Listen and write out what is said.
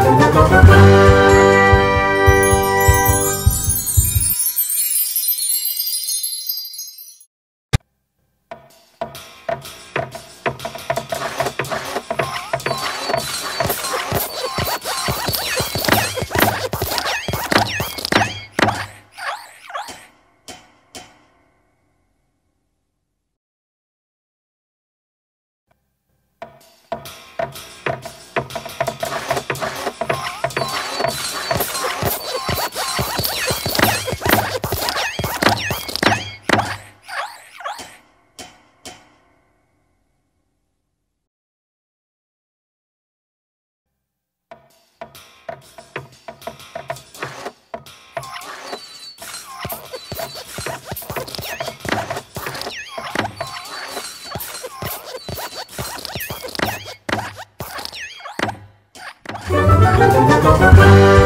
Música Música